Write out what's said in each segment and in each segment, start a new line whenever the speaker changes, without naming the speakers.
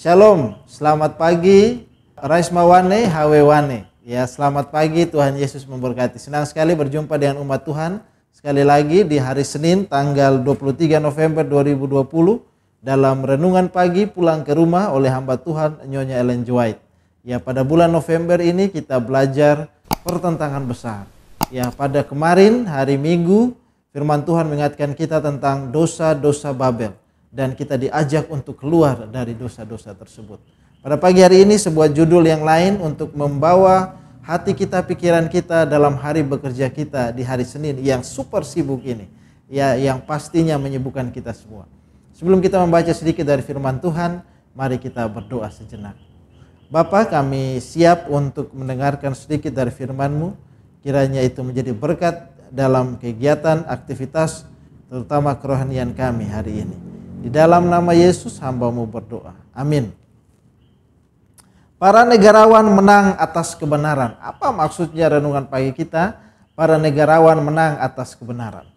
Shalom, selamat pagi Raismawane Hawewane. Ya, selamat pagi Tuhan Yesus memberkati. Senang sekali berjumpa dengan umat Tuhan sekali lagi di hari Senin tanggal 23 November 2020 dalam renungan pagi pulang ke rumah oleh hamba Tuhan Nyonya Ellen White. Ya, pada bulan November ini kita belajar pertentangan besar. Ya, pada kemarin hari Minggu firman Tuhan mengingatkan kita tentang dosa-dosa Babel dan kita diajak untuk keluar dari dosa-dosa tersebut. Pada pagi hari ini sebuah judul yang lain untuk membawa hati kita, pikiran kita dalam hari bekerja kita di hari Senin yang super sibuk ini. Ya, yang pastinya menyibukkan kita semua. Sebelum kita membaca sedikit dari firman Tuhan, mari kita berdoa sejenak. Bapak kami siap untuk mendengarkan sedikit dari firman-Mu. Kiranya itu menjadi berkat dalam kegiatan, aktivitas, terutama kerohanian kami hari ini. Di dalam nama Yesus hambamu berdoa. Amin. Para negarawan menang atas kebenaran. Apa maksudnya renungan pagi kita? Para negarawan menang atas kebenaran.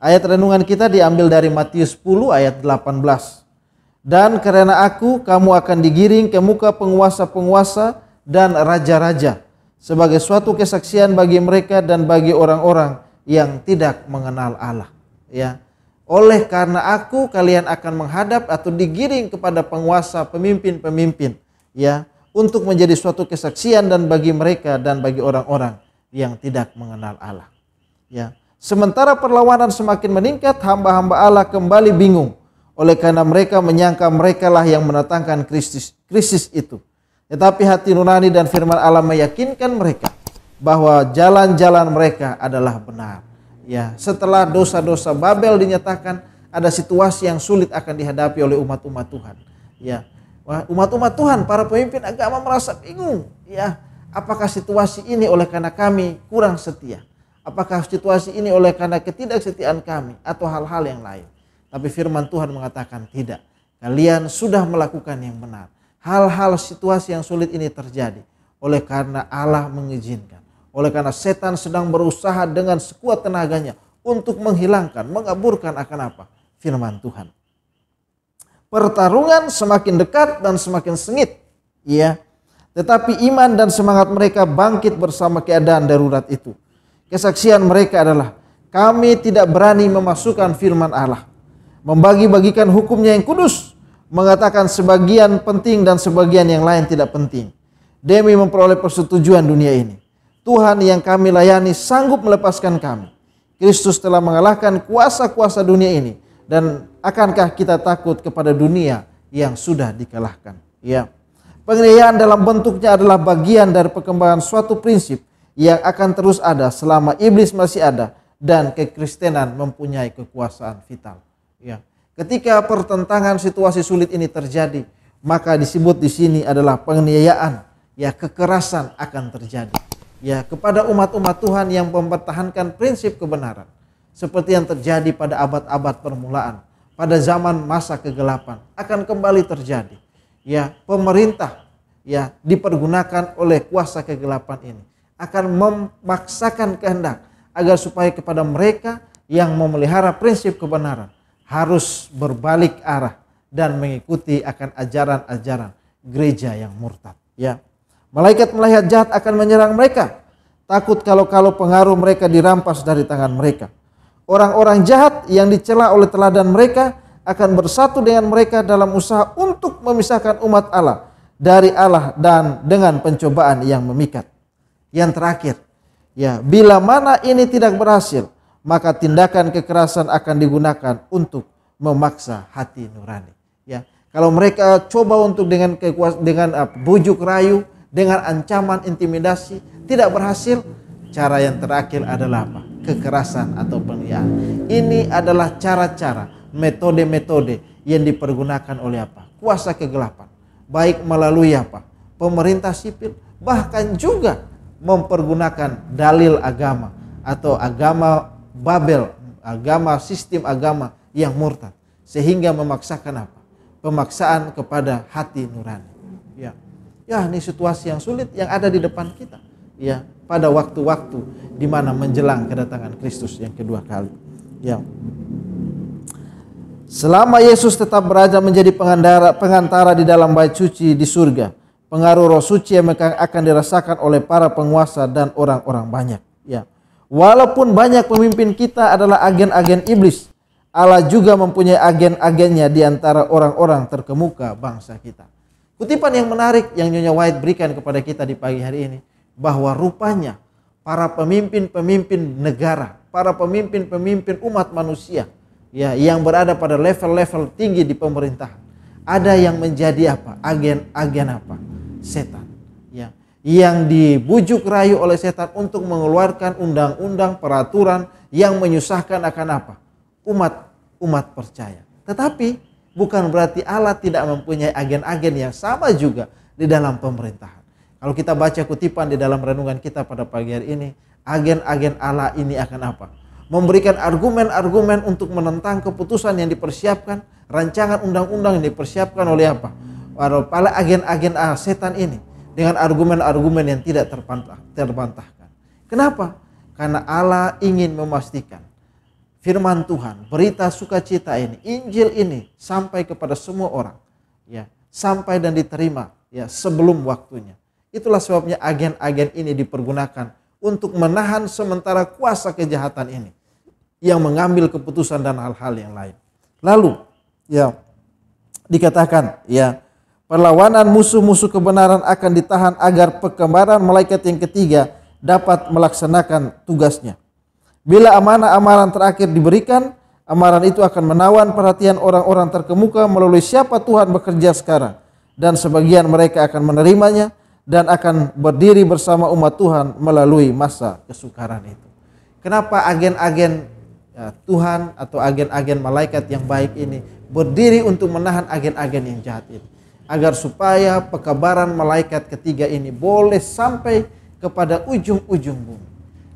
Ayat renungan kita diambil dari Matius 10 ayat 18. Dan karena aku kamu akan digiring ke muka penguasa-penguasa dan raja-raja sebagai suatu kesaksian bagi mereka dan bagi orang-orang yang tidak mengenal Allah. Ya. Oleh karena aku kalian akan menghadap atau digiring kepada penguasa, pemimpin-pemimpin, ya untuk menjadi suatu kesaksian dan bagi mereka dan bagi orang-orang yang tidak mengenal Allah. Ya. Sementara perlawanan semakin meningkat, hamba-hamba Allah kembali bingung oleh karena mereka menyangka mereka lah yang mendatangkan krisis krisis itu. Tetapi hati nurani dan firman Allah meyakinkan mereka bahwa jalan-jalan mereka adalah benar. Ya, setelah dosa-dosa Babel dinyatakan, ada situasi yang sulit akan dihadapi oleh umat-umat Tuhan. Ya, umat-umat Tuhan, para pemimpin agama merasa bingung, ya, apakah situasi ini oleh karena kami kurang setia? Apakah situasi ini oleh karena ketidaksetiaan kami atau hal-hal yang lain? Tapi firman Tuhan mengatakan tidak. Kalian sudah melakukan yang benar. Hal-hal situasi yang sulit ini terjadi oleh karena Allah mengizinkan. Oleh karena setan sedang berusaha dengan sekuat tenaganya untuk menghilangkan, mengaburkan akan apa? Firman Tuhan pertarungan semakin dekat dan semakin sengit. Ya. Tetapi iman dan semangat mereka bangkit bersama keadaan darurat itu. Kesaksian mereka adalah kami tidak berani memasukkan firman Allah. Membagi-bagikan hukumnya yang kudus. Mengatakan sebagian penting dan sebagian yang lain tidak penting. Demi memperoleh persetujuan dunia ini. Tuhan yang kami layani sanggup melepaskan kami. Kristus telah mengalahkan kuasa-kuasa dunia ini dan akankah kita takut kepada dunia yang sudah dikalahkan? Ya. Penganiayaan dalam bentuknya adalah bagian dari perkembangan suatu prinsip yang akan terus ada selama iblis masih ada dan kekristenan mempunyai kekuasaan vital. Ya. Ketika pertentangan situasi sulit ini terjadi, maka disebut di sini adalah penganiayaan, ya kekerasan akan terjadi. Ya, kepada umat-umat Tuhan yang mempertahankan prinsip kebenaran seperti yang terjadi pada abad-abad permulaan, pada zaman masa kegelapan akan kembali terjadi. Ya, pemerintah ya dipergunakan oleh kuasa kegelapan ini akan memaksakan kehendak agar supaya kepada mereka yang memelihara prinsip kebenaran harus berbalik arah dan mengikuti akan ajaran-ajaran gereja yang murtad ya malaikat melihat jahat akan menyerang mereka takut kalau-kalau pengaruh mereka dirampas dari tangan mereka orang-orang jahat yang dicela oleh teladan mereka akan bersatu dengan mereka dalam usaha untuk memisahkan umat Allah dari Allah dan dengan pencobaan yang memikat. Yang terakhir, ya, bila mana ini tidak berhasil, maka tindakan kekerasan akan digunakan untuk memaksa hati nurani. Ya, kalau mereka coba untuk dengan kekuas dengan uh, bujuk rayu, dengan ancaman intimidasi tidak berhasil, cara yang terakhir adalah apa? kekerasan atau penganiayaan. Ini adalah cara-cara, metode-metode yang dipergunakan oleh apa? Kuasa kegelapan. Baik melalui apa? Pemerintah sipil, bahkan juga mempergunakan dalil agama atau agama Babel, agama sistem agama yang murtad sehingga memaksakan apa? Pemaksaan kepada hati nurani. Ya. Ya, ini situasi yang sulit yang ada di depan kita. Ya, pada waktu-waktu di mana menjelang kedatangan Kristus yang kedua kali. Ya. Selama Yesus tetap berada menjadi pengantara, pengantara di dalam bait suci di surga, pengaruh roh suci yang akan dirasakan oleh para penguasa dan orang-orang banyak. Ya. Walaupun banyak pemimpin kita adalah agen-agen iblis, Allah juga mempunyai agen-agennya di antara orang-orang terkemuka bangsa kita. Kutipan yang menarik yang Nyonya White berikan kepada kita di pagi hari ini, bahwa rupanya para pemimpin-pemimpin negara, para pemimpin-pemimpin umat manusia, ya yang berada pada level-level tinggi di pemerintahan ada yang menjadi apa? Agen-agen apa? Setan ya. Yang dibujuk rayu oleh setan untuk mengeluarkan undang-undang peraturan yang menyusahkan akan apa? Umat umat percaya. Tetapi bukan berarti Allah tidak mempunyai agen-agen yang sama juga di dalam pemerintahan kalau kita baca kutipan di dalam renungan kita pada pagi hari ini agen-agen Allah ini akan apa memberikan argumen-argumen untuk menentang keputusan yang dipersiapkan, rancangan undang-undang yang dipersiapkan oleh apa? Para agen-agen ah, setan ini dengan argumen-argumen yang tidak terbantah, terbantahkan. Kenapa? Karena Allah ingin memastikan firman Tuhan, berita sukacita ini, Injil ini sampai kepada semua orang, ya, sampai dan diterima ya sebelum waktunya. Itulah sebabnya agen-agen ini dipergunakan untuk menahan sementara kuasa kejahatan ini yang mengambil keputusan dan hal-hal yang lain. Lalu ya dikatakan ya perlawanan musuh-musuh kebenaran akan ditahan agar perkembaran malaikat yang ketiga dapat melaksanakan tugasnya. Bila amanah amaran terakhir diberikan, amaran itu akan menawan perhatian orang-orang terkemuka melalui siapa Tuhan bekerja sekarang dan sebagian mereka akan menerimanya dan akan berdiri bersama umat Tuhan melalui masa kesukaran itu. Kenapa agen-agen Ya, Tuhan atau agen-agen malaikat yang baik ini berdiri untuk menahan agen-agen yang jahat ini agar supaya pekabaran malaikat ketiga ini boleh sampai kepada ujung-ujung bumi.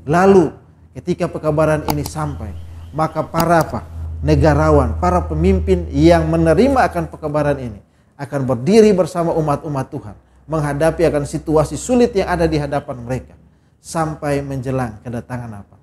Lalu ketika pekabaran ini sampai, maka para apa? negarawan, para pemimpin yang menerima akan pekabaran ini akan berdiri bersama umat-umat Tuhan menghadapi akan situasi sulit yang ada di hadapan mereka sampai menjelang kedatangan apa?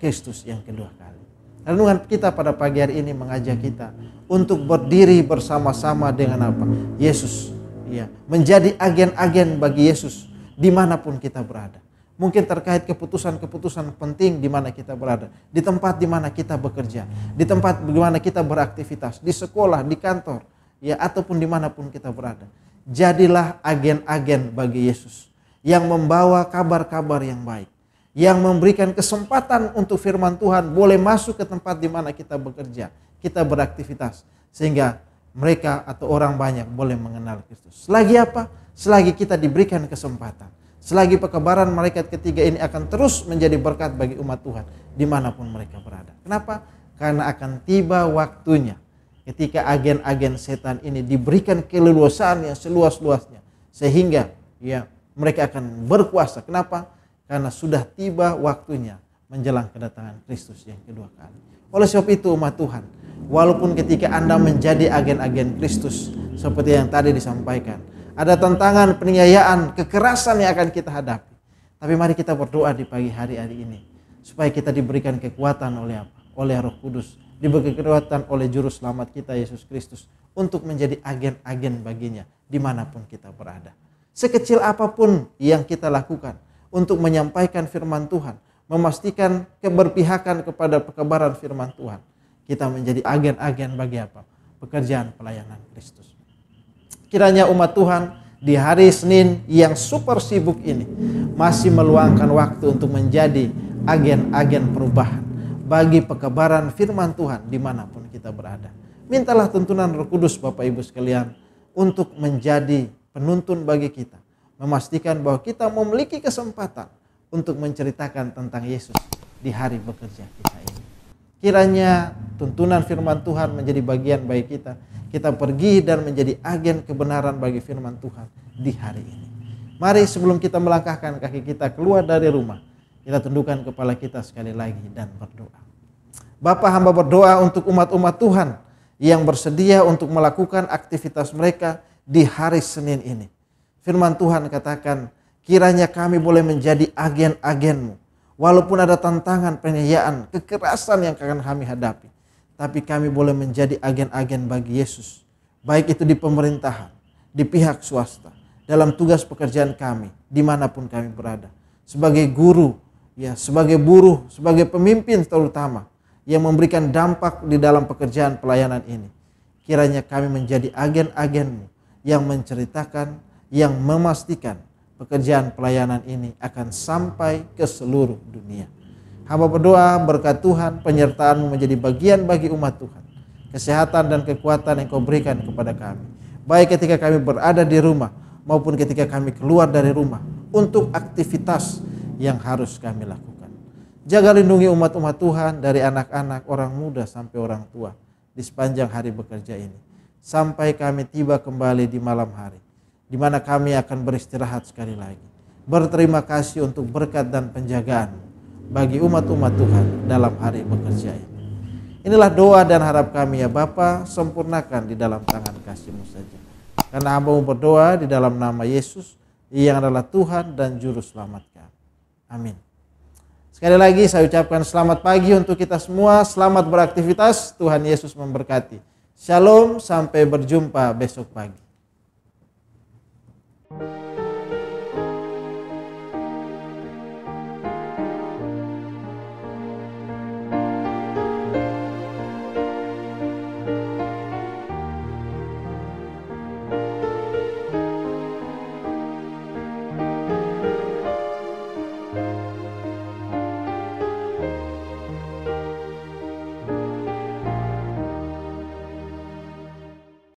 Kristus yang kedua kali. Renungan kita pada pagi hari ini mengajak kita untuk berdiri bersama-sama dengan apa? Yesus. Ya, menjadi agen-agen bagi Yesus di mana pun kita berada. Mungkin terkait keputusan-keputusan penting di mana kita berada, di tempat di mana kita bekerja, di tempat di mana kita beraktivitas, di sekolah, di kantor, ya ataupun di mana pun kita berada. Jadilah agen-agen bagi Yesus yang membawa kabar-kabar yang baik yang memberikan kesempatan untuk firman Tuhan boleh masuk ke tempat di mana kita bekerja, kita beraktivitas sehingga mereka atau orang banyak boleh mengenal Kristus. Selagi apa? Selagi kita diberikan kesempatan. Selagi pekebaran malaikat ketiga ini akan terus menjadi berkat bagi umat Tuhan di mana pun mereka berada. Kenapa? Karena akan tiba waktunya ketika agen-agen setan ini diberikan keleluasaan yang seluas-luasnya sehingga ya mereka akan berkuasa. Kenapa? karena sudah tiba waktunya menjelang kedatangan Kristus yang kedua kali. Oleh sebab itu umat Tuhan, walaupun ketika Anda menjadi agen-agen Kristus seperti yang tadi disampaikan, ada tantangan, penyayaan, kekerasan yang akan kita hadapi. Tapi mari kita berdoa di pagi hari hari ini supaya kita diberikan kekuatan oleh apa? Oleh Roh Kudus, diberi kekuatan oleh juru selamat kita Yesus Kristus untuk menjadi agen-agen baginya di mana pun kita berada. Sekecil apa pun yang kita lakukan, untuk menyampaikan firman Tuhan, memastikan keberpihakan kepada kebenaran firman Tuhan. Kita menjadi agen-agen bagi apa? Pekerjaan pelayanan Kristus. Kiranya umat Tuhan di hari Senin yang super sibuk ini masih meluangkan waktu untuk menjadi agen-agen perubahan bagi pekebaran firman Tuhan di mana pun kita berada. Mintalah tuntunan Roh Kudus Bapak Ibu sekalian untuk menjadi penuntun bagi kita memastikan bahwa kita memiliki kesempatan untuk menceritakan tentang Yesus di hari bekerja kita ini. Kiranya tuntunan firman Tuhan menjadi bagian bagi kita. Kita pergi dan menjadi agen kebenaran bagi firman Tuhan di hari ini. Mari sebelum kita melangkahkan kaki kita keluar dari rumah, kita tundukkan kepala kita sekali lagi dan berdoa. Bapak hamba berdoa untuk umat-umat Tuhan yang bersedia untuk melakukan aktivitas mereka di hari Senin ini. Firman Tuhan katakan, kiranya kami boleh menjadi agen-agenmu. Walaupun ada tantangan, penyayaan, kekerasan yang akan kami hadapi. Tapi kami boleh menjadi agen-agen bagi Yesus. Baik itu di pemerintahan, di pihak swasta, dalam tugas pekerjaan kami, di mana pun kami berada. Sebagai guru, ya sebagai buruh, sebagai pemimpin terutama yang memberikan dampak di dalam pekerjaan pelayanan ini. Kiranya kami menjadi agen-agenmu yang menceritakan, yang memastikan pekerjaan pelayanan ini akan sampai ke seluruh dunia. Hamba berdoa berkat Tuhan penyertaanmu menjadi bagian bagi umat Tuhan. Kesehatan dan kekuatan yang kau berikan kepada kami. Baik ketika kami berada di rumah maupun ketika kami keluar dari rumah untuk aktivitas yang harus kami lakukan. Jaga lindungi umat-umat Tuhan dari anak-anak, orang muda sampai orang tua di sepanjang hari bekerja ini. Sampai kami tiba kembali di malam hari, di mana kami akan beristirahat sekali lagi. Berterima kasih untuk berkat dan penjagaan bagi umat-umat Tuhan dalam hari bekerja ini. Inilah doa dan harap kami ya Bapa, sempurnakan di dalam tangan kasih-Mu saja. Karena hambamu berdoa di dalam nama Yesus yang adalah Tuhan dan Juru Selamat kami. Amin. Sekali lagi saya ucapkan selamat pagi untuk kita semua. Selamat beraktivitas. Tuhan Yesus memberkati. Shalom, sampai berjumpa besok pagi.